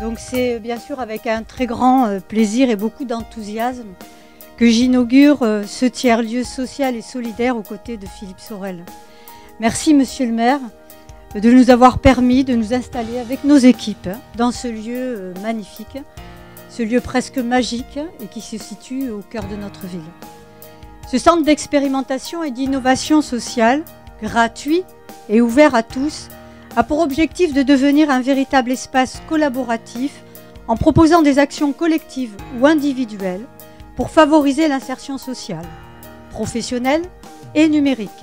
Donc c'est bien sûr avec un très grand euh, plaisir et beaucoup d'enthousiasme que j'inaugure euh, ce tiers-lieu social et solidaire aux côtés de Philippe Sorel. Merci Monsieur le maire de nous avoir permis de nous installer avec nos équipes dans ce lieu euh, magnifique, ce lieu presque magique et qui se situe au cœur de notre ville. Ce centre d'expérimentation et d'innovation sociale, gratuit et ouvert à tous, a pour objectif de devenir un véritable espace collaboratif en proposant des actions collectives ou individuelles pour favoriser l'insertion sociale, professionnelle et numérique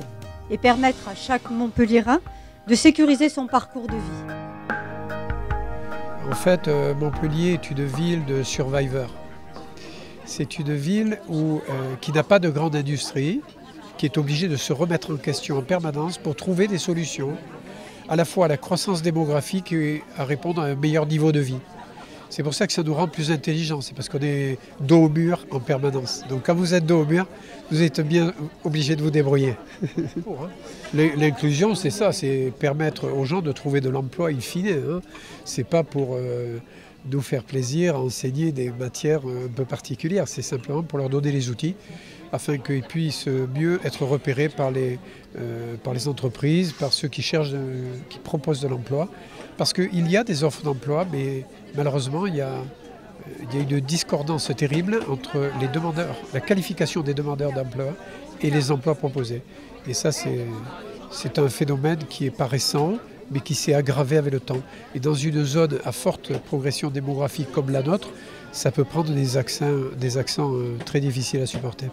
et permettre à chaque Montpellierin de sécuriser son parcours de vie. En fait, euh, Montpellier est une ville de survivors. C'est une ville euh, qui n'a pas de grande industrie, qui est obligée de se remettre en question en permanence pour trouver des solutions à la fois à la croissance démographique et à répondre à un meilleur niveau de vie. C'est pour ça que ça nous rend plus intelligents, c'est parce qu'on est dos au mur en permanence. Donc quand vous êtes dos au mur, vous êtes bien obligé de vous débrouiller. L'inclusion, c'est ça, c'est permettre aux gens de trouver de l'emploi in fine. Hein. C'est pas pour euh, nous faire plaisir, enseigner des matières un peu particulières, c'est simplement pour leur donner les outils afin qu'ils puissent mieux être repérés par les, euh, entreprises, par ceux qui cherchent, qui proposent de l'emploi. Parce qu'il y a des offres d'emploi, mais malheureusement, il y, a, il y a une discordance terrible entre les demandeurs, la qualification des demandeurs d'emploi et les emplois proposés. Et ça, c'est un phénomène qui est pas récent, mais qui s'est aggravé avec le temps. Et dans une zone à forte progression démographique comme la nôtre, ça peut prendre des accents, des accents euh, très difficiles à supporter.